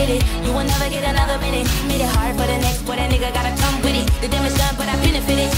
You will never get another minute. Made it hard for the next boy, that nigga gotta come with it. The damage done, but I benefited.